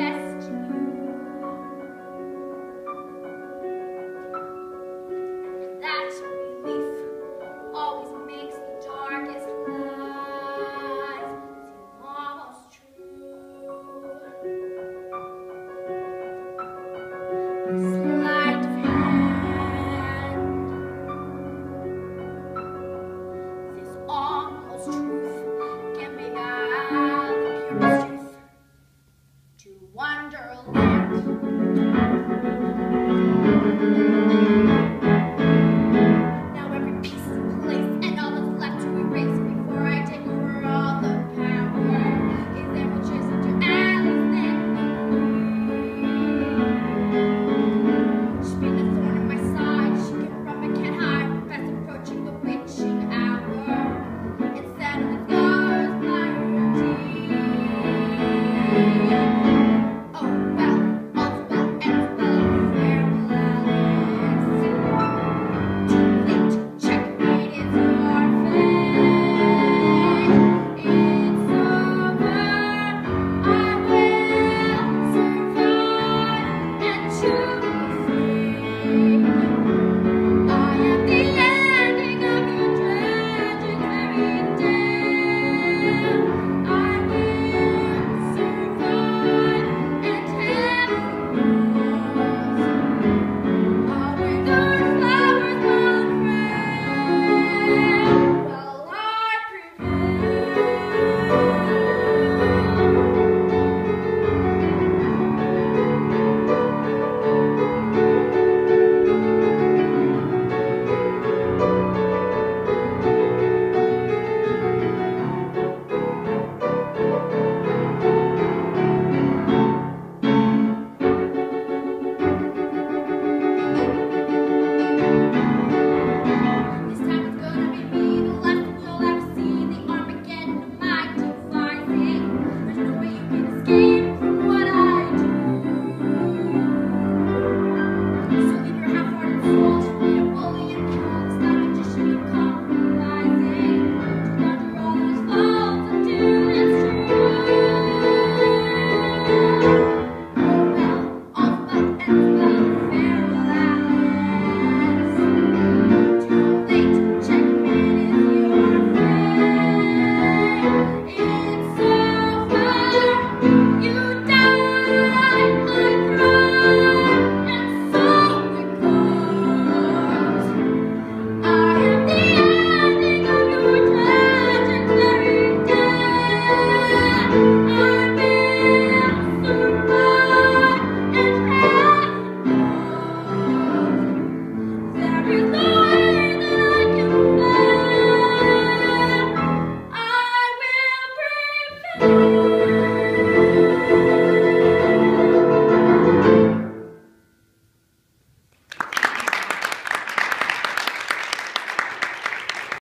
best